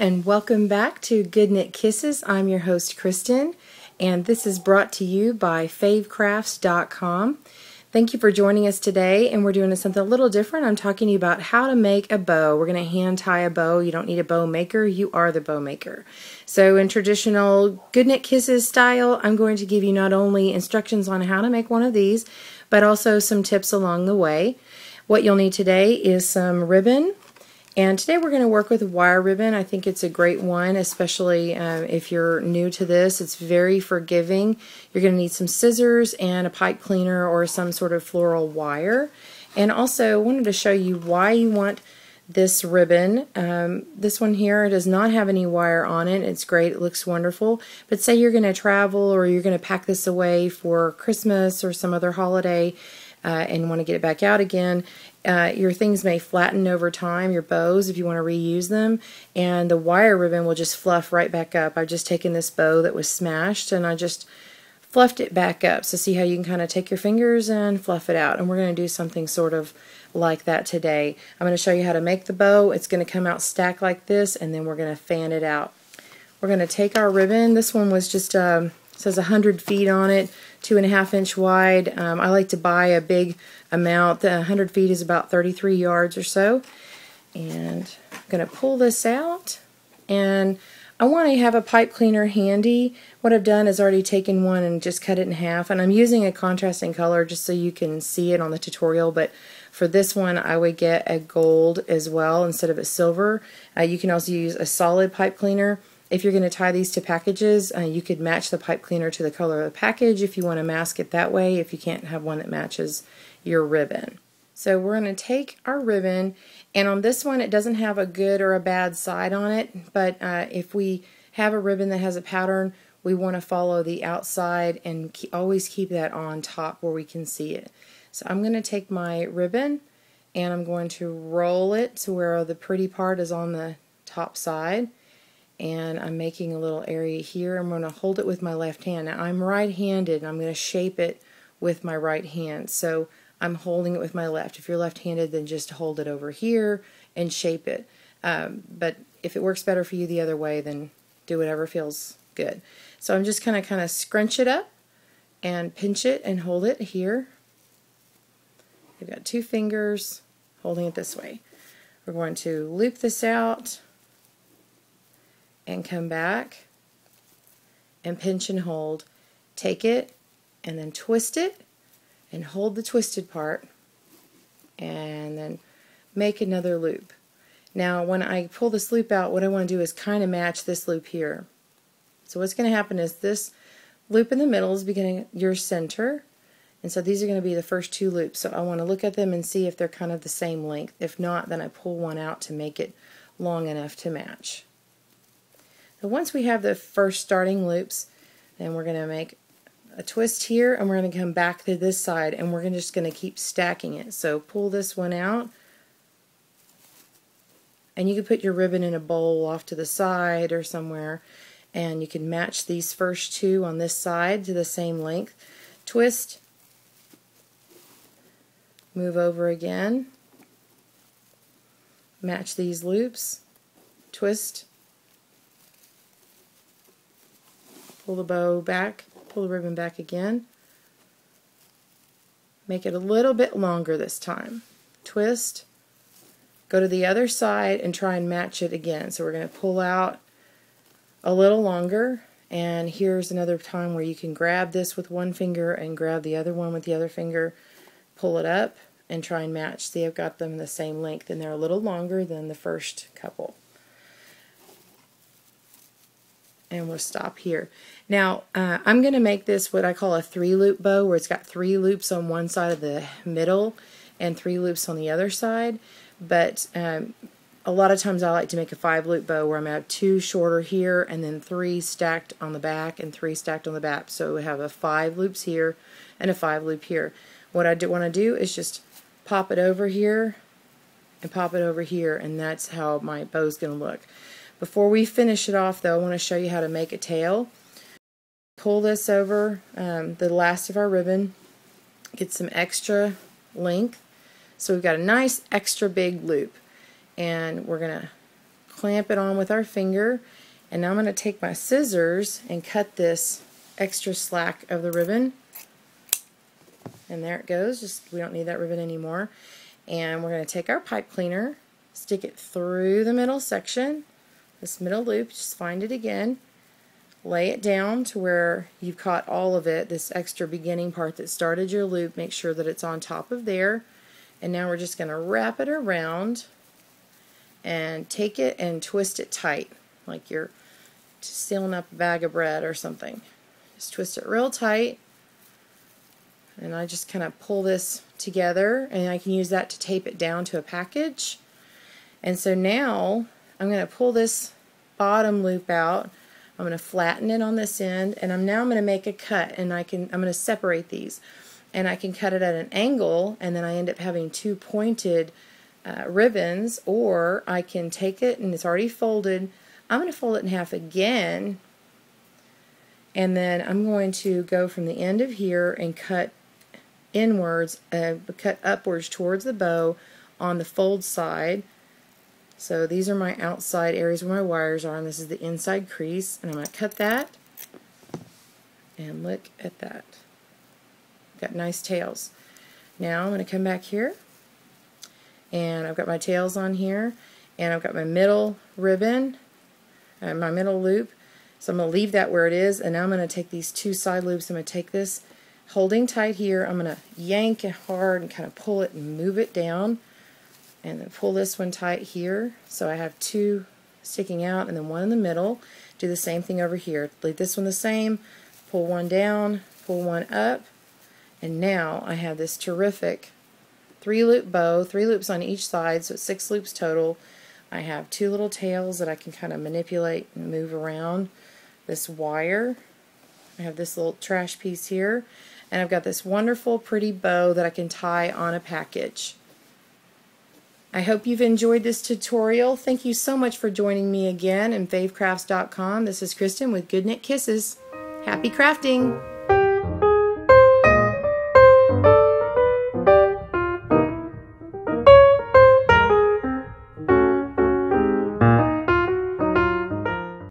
and welcome back to Good Knit Kisses. I'm your host, Kristen, and this is brought to you by favecrafts.com. Thank you for joining us today, and we're doing something a little different. I'm talking to you about how to make a bow. We're going to hand tie a bow. You don't need a bow maker, you are the bow maker. So, in traditional Good Knit Kisses style, I'm going to give you not only instructions on how to make one of these, but also some tips along the way. What you'll need today is some ribbon, and today we're going to work with wire ribbon. I think it's a great one, especially um, if you're new to this. It's very forgiving. You're going to need some scissors and a pipe cleaner or some sort of floral wire. And also, I wanted to show you why you want this ribbon. Um, this one here does not have any wire on it. It's great. It looks wonderful. But say you're going to travel or you're going to pack this away for Christmas or some other holiday uh, and want to get it back out again, uh, your things may flatten over time, your bows, if you want to reuse them, and the wire ribbon will just fluff right back up. I've just taken this bow that was smashed and I just fluffed it back up. So see how you can kind of take your fingers and fluff it out. And we're going to do something sort of like that today. I'm going to show you how to make the bow. It's going to come out stacked like this, and then we're going to fan it out. We're going to take our ribbon. This one was just um, says 100 feet on it, two and a half inch wide. Um, I like to buy a big amount. The 100 feet is about 33 yards or so. And I'm going to pull this out. And I want to have a pipe cleaner handy. What I've done is already taken one and just cut it in half. And I'm using a contrasting color just so you can see it on the tutorial. But for this one, I would get a gold as well instead of a silver. Uh, you can also use a solid pipe cleaner. If you're going to tie these to packages, uh, you could match the pipe cleaner to the color of the package if you want to mask it that way, if you can't have one that matches your ribbon. So we're going to take our ribbon, and on this one it doesn't have a good or a bad side on it, but uh, if we have a ribbon that has a pattern, we want to follow the outside and always keep that on top where we can see it. So I'm going to take my ribbon and I'm going to roll it to where the pretty part is on the top side and I'm making a little area here. I'm going to hold it with my left hand. Now I'm right-handed and I'm going to shape it with my right hand. So I'm holding it with my left. If you're left-handed, then just hold it over here and shape it. Um, but if it works better for you the other way, then do whatever feels good. So I'm just kind of kind of scrunch it up and pinch it and hold it here. I've got two fingers holding it this way. We're going to loop this out and come back and pinch and hold. Take it and then twist it and hold the twisted part and then make another loop. Now when I pull this loop out what I want to do is kind of match this loop here. So what's going to happen is this loop in the middle is beginning your center and so these are going to be the first two loops. So I want to look at them and see if they're kind of the same length. If not, then I pull one out to make it long enough to match. So once we have the first starting loops, then we're going to make a twist here and we're going to come back to this side and we're just going to keep stacking it. So pull this one out. And you can put your ribbon in a bowl off to the side or somewhere and you can match these first two on this side to the same length. Twist, move over again, match these loops, twist, pull the bow back, pull the ribbon back again. Make it a little bit longer this time. Twist, go to the other side and try and match it again. So we're going to pull out a little longer and here's another time where you can grab this with one finger and grab the other one with the other finger, pull it up and try and match. See I've got them the same length and they're a little longer than the first couple and we'll stop here. Now, uh, I'm going to make this what I call a three loop bow where it's got three loops on one side of the middle and three loops on the other side. But um, a lot of times I like to make a five loop bow where I'm going to have two shorter here and then three stacked on the back and three stacked on the back. So we have a five loops here and a five loop here. What I want to do is just pop it over here and pop it over here and that's how my bow is going to look. Before we finish it off though, I want to show you how to make a tail. Pull this over um, the last of our ribbon, get some extra length. So we've got a nice extra big loop and we're going to clamp it on with our finger. And now I'm going to take my scissors and cut this extra slack of the ribbon. And there it goes. Just We don't need that ribbon anymore. And we're going to take our pipe cleaner, stick it through the middle section, this middle loop, just find it again, lay it down to where you've caught all of it, this extra beginning part that started your loop, make sure that it's on top of there. And now we're just going to wrap it around and take it and twist it tight, like you're sealing up a bag of bread or something. Just twist it real tight and I just kind of pull this together and I can use that to tape it down to a package and so now I'm going to pull this bottom loop out. I'm going to flatten it on this end and I'm now going to make a cut and I can I'm going to separate these. And I can cut it at an angle and then I end up having two pointed uh, ribbons or I can take it and it's already folded. I'm going to fold it in half again and then I'm going to go from the end of here and cut inwards, uh, cut upwards towards the bow on the fold side. So these are my outside areas where my wires are, and this is the inside crease. And I'm going to cut that. And look at that. Got nice tails. Now I'm going to come back here. And I've got my tails on here. And I've got my middle ribbon, and my middle loop. So I'm going to leave that where it is. And now I'm going to take these two side loops. I'm going to take this holding tight here, I'm going to yank it hard and kind of pull it and move it down. And then pull this one tight here. So I have two sticking out and then one in the middle. Do the same thing over here. Leave this one the same. Pull one down, pull one up. And now I have this terrific three loop bow, three loops on each side, so it's six loops total. I have two little tails that I can kind of manipulate and move around. This wire, I have this little trash piece here, and I've got this wonderful pretty bow that I can tie on a package. I hope you've enjoyed this tutorial. Thank you so much for joining me again in favecrafts.com. This is Kristen with Good Knit Kisses. Happy crafting!